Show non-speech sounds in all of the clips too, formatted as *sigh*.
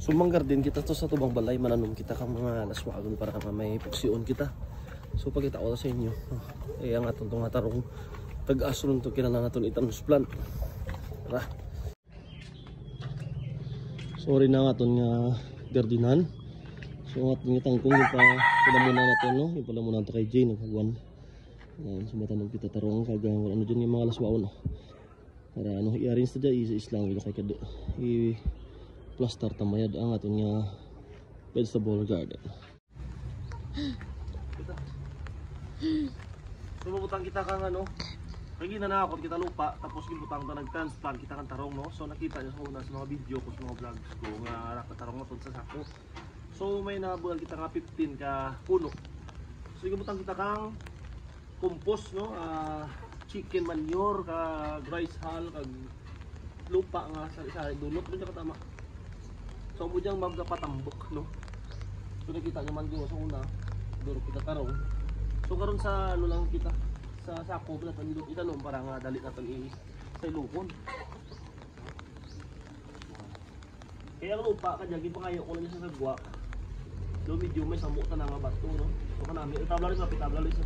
Sumanggar din kita to sa tubang balay mananom kita kang mga laswagon para ka may puksyon kita. So pagkita ko sa inyo. Oh, eh ang atong tong tarong tag-asron to kinala naton itanus plant. Tara. Sorry na nga aton nga gardinan. So aton nga tangkong pa palamunan natin no. Yung palamunan to kay Jane nagkagwan. Ayan, sumatanong kita tarong kagang ano dyan yung mga laswaon. Para ano i-arrange na dyan isa-islang wala kay kado. I plaster tamayad ang aton nga vegetable garden. Sumubutang kita kang ano, kaya ginanakot kita lupa, tapos gibutang ta nag-transplant kita kang tarong no. So nakita niyo sa una sa mga video ko sa mga vlogs ko nga arak na tarong na sa sako. So may nabuhan kita nga 15 ka puno. So gibutang kita kang compost no, ah, chicken manure ka rice hull kag lupa nga sa isa dulot mo ka tama. So mo diyang magpatambok no. So nakita niyo man di sa una, duro kita tarong. So karon sa ano lang kita sa sako na tanilog itanong para nga dali naton i sa ilukon. Kaya ang lupa kanya gipangayo ko lang sa sagwa. Do medyo may samok ta nga bato no. So kanami tabla rin sa tabla rin sa.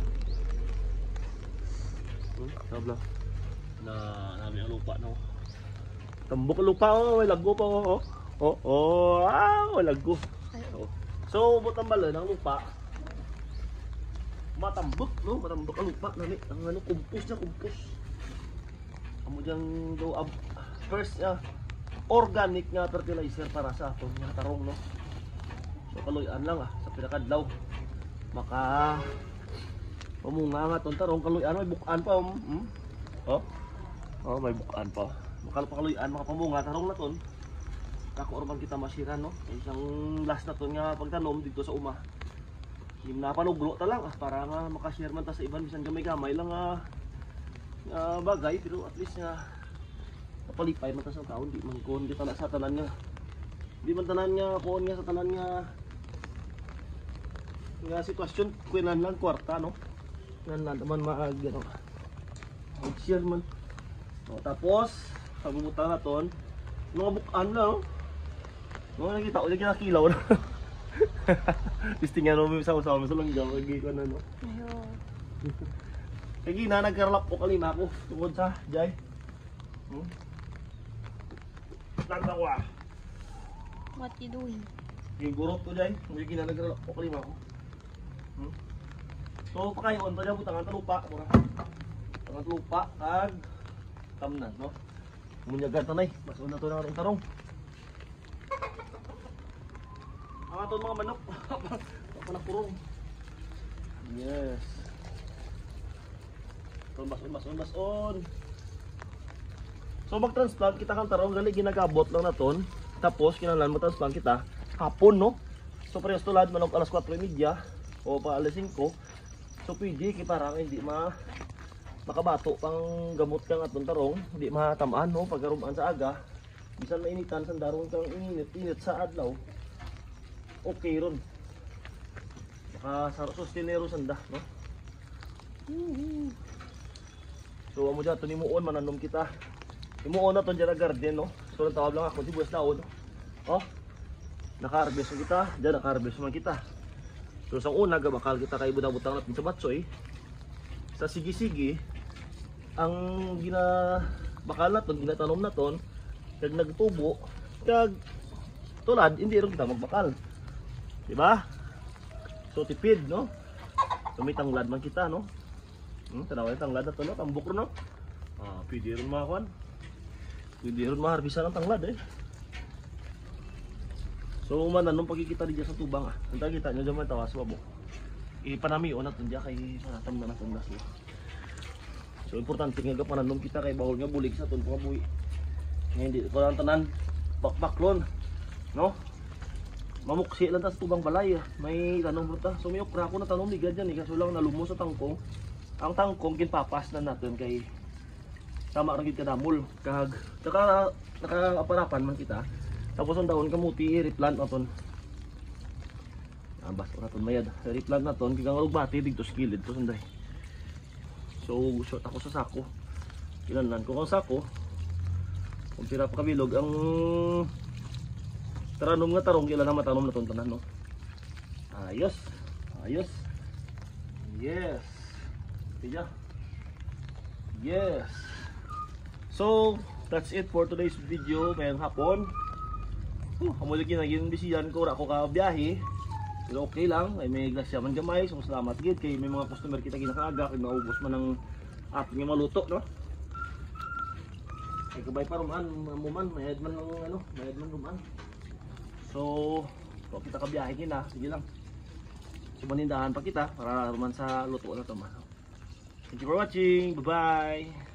Hmm, tabla. Na nami ang lupa no. Tambok lupa oh, may lago pa oh. Oh, oh, ah, may lago. Oh. So butang bala ng lupa. Matambok no? Matambok ang lupa nani ang ano compost niya compost amo diyang do ab first uh, organic nga fertilizer para sa aton nga tarong no? So kaluyan lang ah sa pinakadlaw. Maka pamunga nga ton tarong. Kaluyan may bukan pa um, hmm? oh? Oh may bukan pa. Makal pa kaluyan makapamunga tarong na ton kako orban kita masiran no? Isang last na ton nga pagtanom dito sa uma. Yung napanugro ta lang ah, para nga makashare man ta sa iban. Bisan gamay-gamay lang nga nga bagay pero at least nga napalipay man ta sa taon. Di man kuon kita na sa tanan nga di man tanan nga kuon nga sa tanan nga nga sitwasyon. Kuinan lang kwarta no? Nga na naman maag ano mag-share man o, tapos pagbubutan na ton. Mga bukan na no mga nakita ko yung kilaw na *laughs* Listingan mo sa usama sa langgaw kagi ko na no. Ayo. Kagi na nagkarlap ko kalima ko tungod sa Jay. Hmm? Tanda ko ah. What you doing? Yung gurot ko Jay. Kagi na nagkarlap ko kalima ko. Hmm? So pakayon to dyan butangan ta lupa mura. Tangan lupa kag tamnan no. Munyagan tanay. Mas una to na rin tarong. Ang aton mga manok. Panapurong. Yes. So, bason, bason, bason. So, mag-transplant kita kang tarong, gali ginagabot lang naton. Tapos, kinalan mo transplant kita. Hapon, no? So, parehas tulad, manok alas 4.30 o pa alas 5. So, pwede, kiparang hindi ma makabato pang gamot kang atong tarong. Hindi matamaan, no? Pagkarumaan sa aga. Bisan mainitan, sandarong kang init-init sa adlaw okay ron. Baka sa sustinero sanda, no? So amo dyan, ito ni Muon, mananom kita. Imuon na ito dyan na garden, no? So tawag lang ako, si Buwes Laon. Oh, naka-harvest kita, dyan naka-harvest mo kita. So sa una, bakal kita kay budang-butang natin sa Batsoy. Sa sige-sige, ang gina bakal naton, ginatanom naton, kag nagtubo, kag tulad, hindi rin kita magbakal. Diba? So tipid, no? So may tanglad man kita, no? Hmm, tanawa yung tanglad na to, no? Tambok rin, no? Ah, pwede rin mga kwan. Pwede rin maharbisa ng tanglad, eh. So man anong pagkikita dyan sa tubang, ah. Ang kita nyo dyan man tawas, wabok. Ipanami o natin dyan kay panatam na natin nas, So importante nga ka pananom kita kay bawal nga bulig sa tunong buhi. Nga hindi ko lang tanan bakbaklon, no? Mamuksi lang ta sa tubang balay ah. may tanong mo ta. So may okra ko na tanong ligad yan eh. Kaso lang nalumos sa tangkong. Ang tangkong kinpapas na natin kay tama rin kita damol kag naka nakaaparapan man kita. Tapos ang daon kamuti i-replant naton ambas ko naton mayad. Replant naton kaya nga bati dito sa gilid to sunday. So short ako sa sako. Kinanlan ko ang sako kung sira pa kabilog ang Taranom nga tarong, kailan na matanom na itong tanan, no? Ayos. Ayos. Yes. Tiya. Yes. So, that's it for today's video. Mayang hapon. Oh, amo lagi naging bisiyan ko ra ko ka biyahe. Pero okay lang, ay may grasya man gamay. So, salamat gid kay may mga customer kita ginakaga kay maubos man ang ating maluto, no? Ay kabay pa ruman, mo man, mayad man ng ano, mayad man ruman. So, kung kita ka biyahe kina, sige lang. So, manindahan pa kita para ruman sa luto na to. Thank you for watching. Bye-bye.